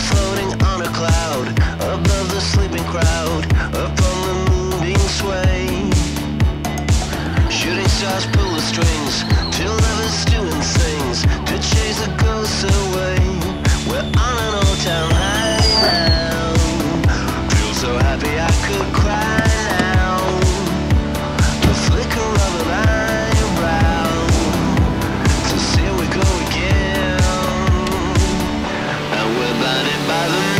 Floating on a cloud Above the sleeping crowd the sway. Shooting stars pull the strings Till doing things To chase the ghosts away. We're on an old town high now Feel so happy I could cry. Running by the